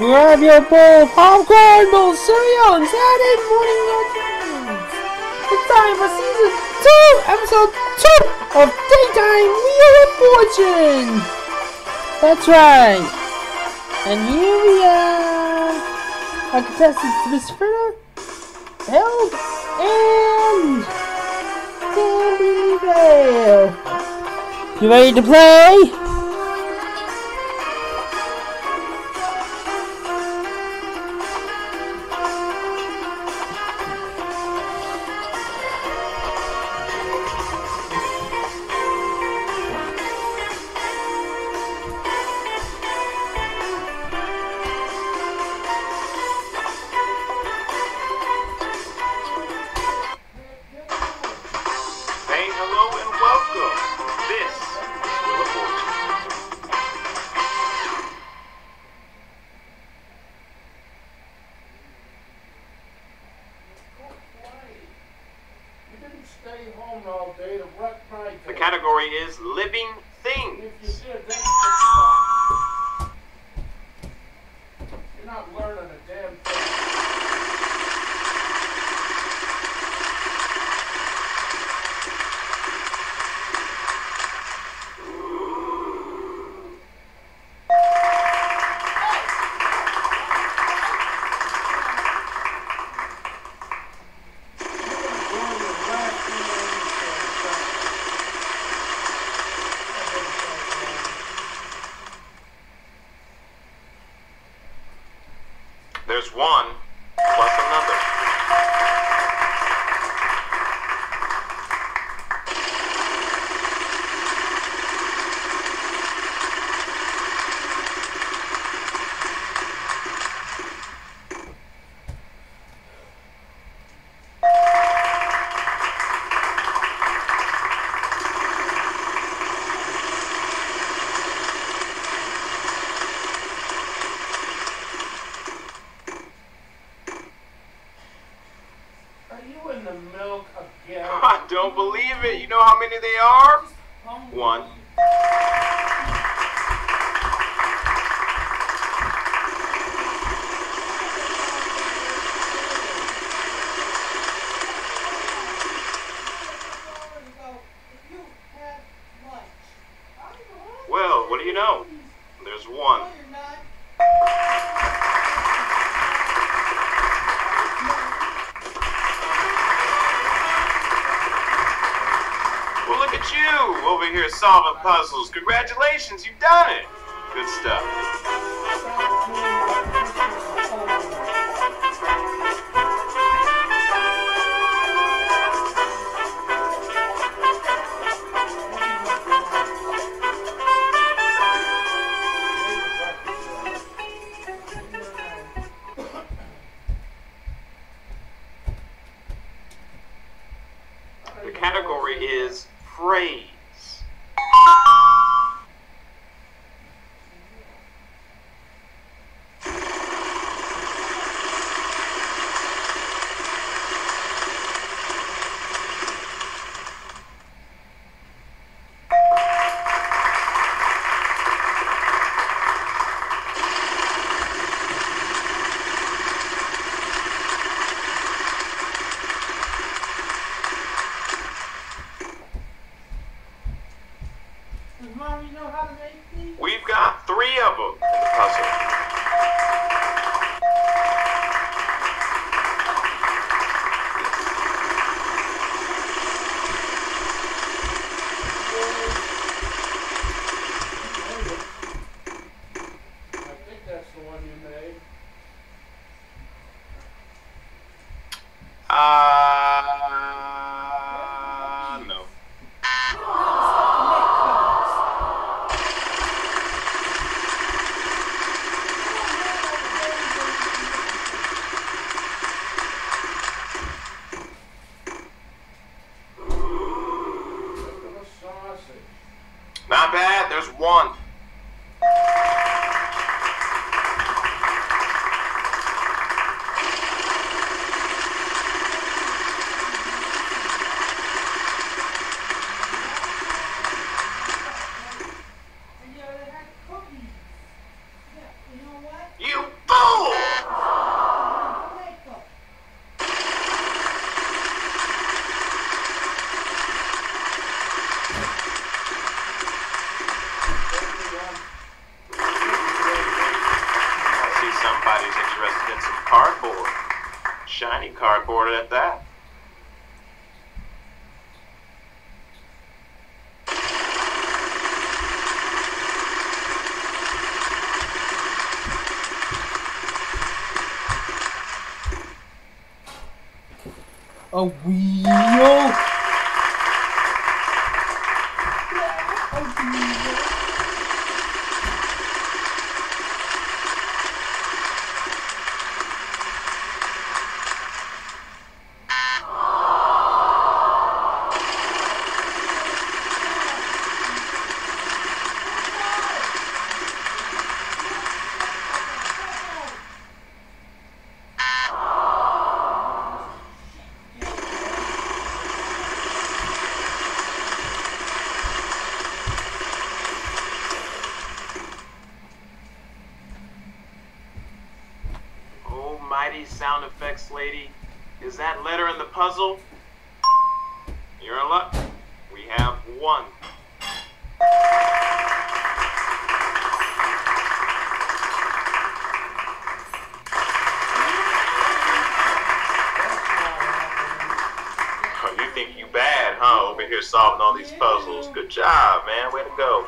Grab your bowl popcorn, bowl cereal, and Saturday morning cartoons. It's time for season two, episode two of Daytime Wheel of Fortune. That's right. And here we are. Our contestants, Miss Fritter, Held, and Kimberly Vale. You ready to play? The category is living things. did, then you could stop. You're not learning a damn thing. You're gonna blow your last There's one plus another. Are you in the milk again? I don't believe it. You know how many they are? One. Over here solving puzzles. Congratulations, you've done it. Good stuff. The category is phrase. Does mommy know how to make these? We've got three of them in the puzzle. I think that's the one you made. Uh, no. Look at the sausage. Not bad. There's one. You somebody's interested in some cardboard. Shiny cardboard at that. A wheel? Sound effects lady, is that letter in the puzzle? You're in luck. We have one. Oh, you think you bad, huh? Over here solving all these puzzles. Good job, man. Way to go.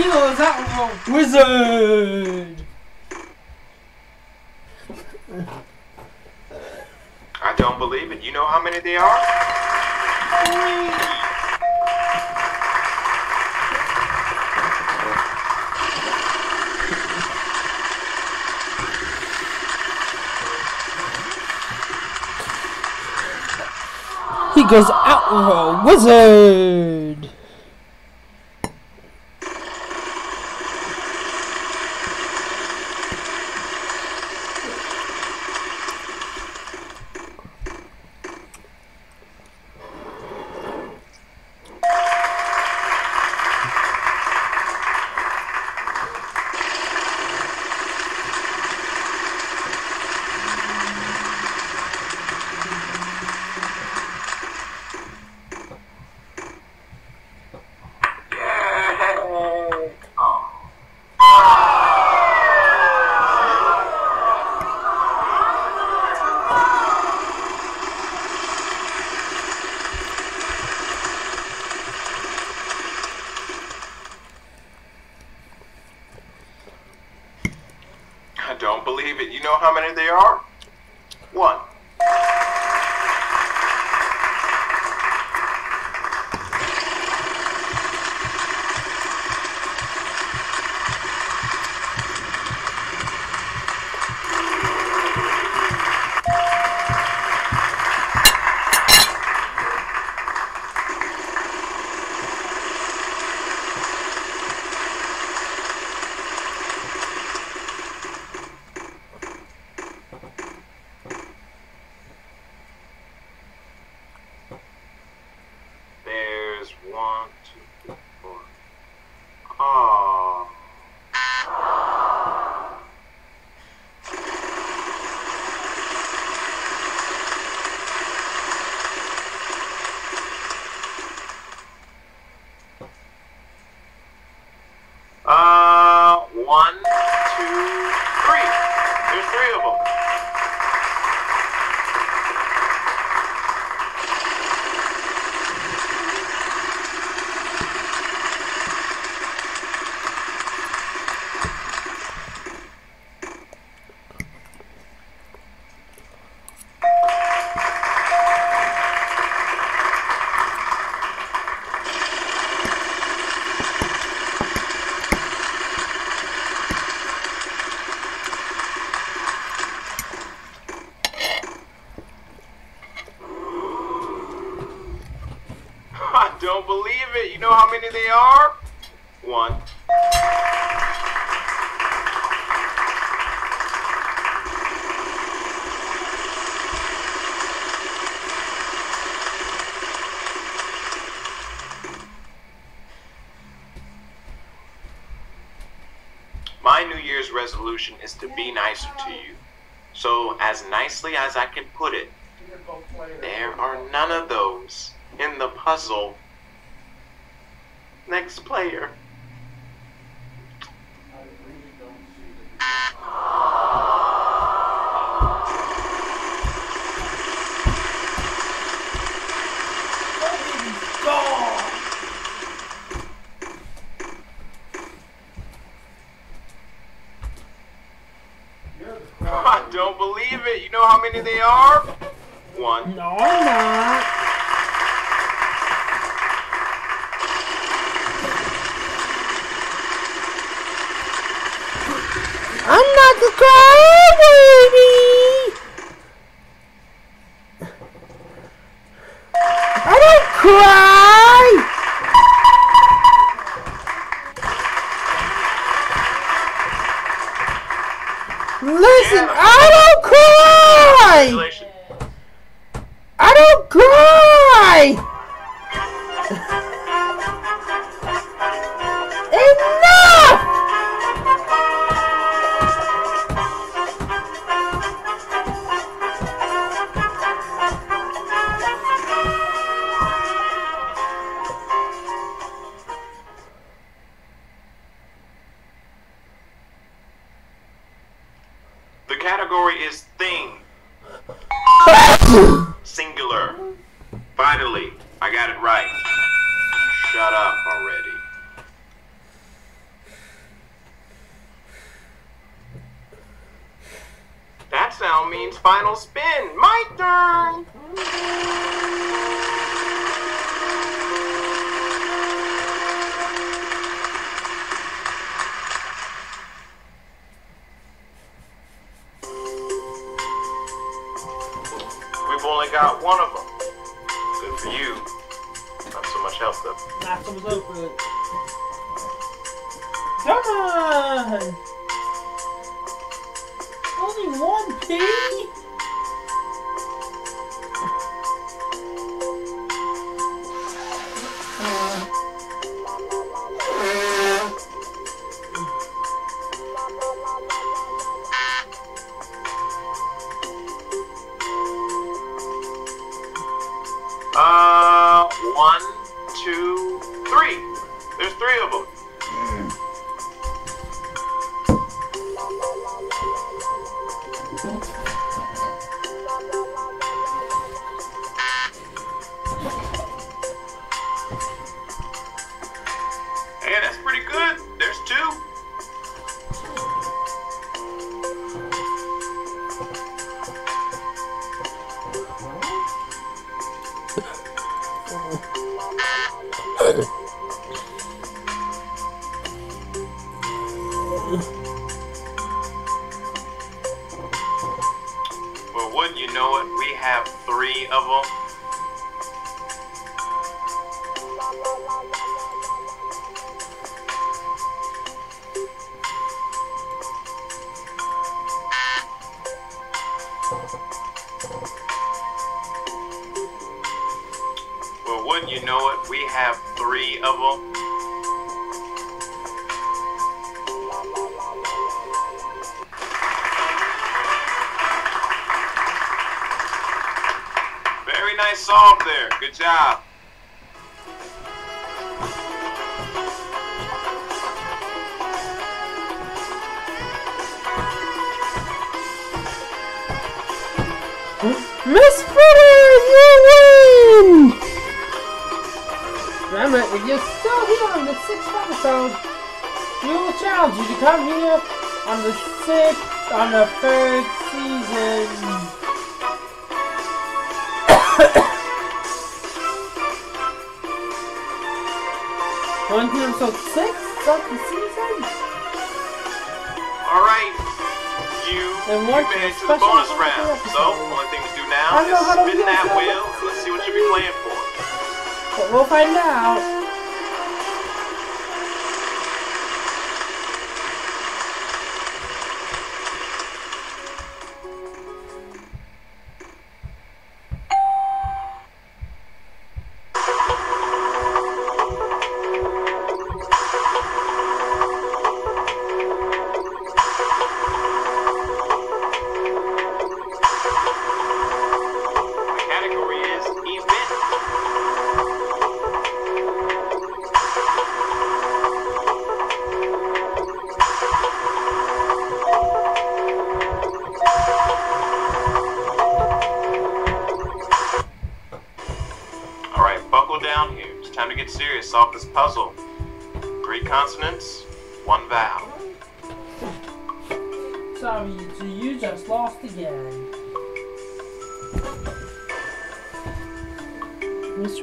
He goes out a wizard. I don't believe it. You know how many they are? He goes out a wizard. My New Year's resolution is to be nicer to you. So, as nicely as I can put it, there are none of those in the puzzle. Next player. I really don't see the. You're the I crowd. Don't believe it. You know how many they are? One. No, I'm not. I'm not the crybaby. Cry! Right. Shut up already. That sound means final spin. My turn. Good. Come on! Only one P? Well, wouldn't you know it, we have three of them. Well, wouldn't you know it, we have three of them. Very nice solve there. Good job. Miss Fritter, you win! Remember, if you're still here on the sixth episode, we will challenge you to come here on the sixth, on the third season. On to episode six of the season? All right. You, And you what made it to the bonus part of round. So, episode? only thing to do now don't is to spin that that. wheel. and Let's see what you'll be playing for. But we'll find out. You just lost again. Miss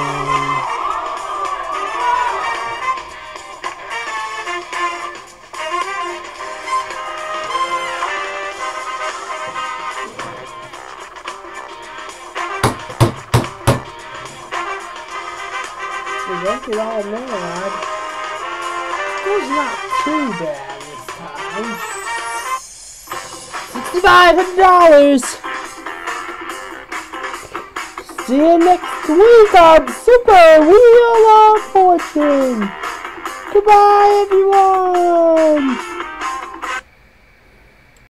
it all. It was not too bad this time. Sixty-five hundred dollars. See you next week on Super Wheel of Fortune. Goodbye, everyone.